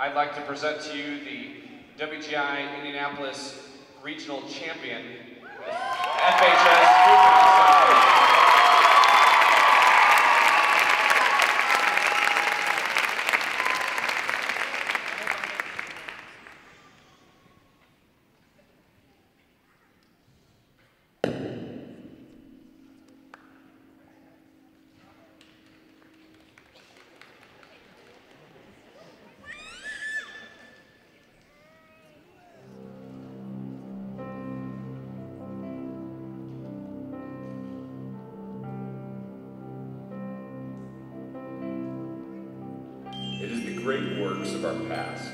I'd like to present to you the WGI Indianapolis Regional Champion, FHS Juvenile great works of our past,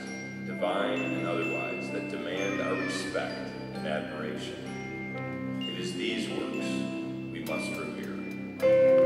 divine and otherwise, that demand our respect and admiration. It is these works we must revere.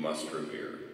must revere.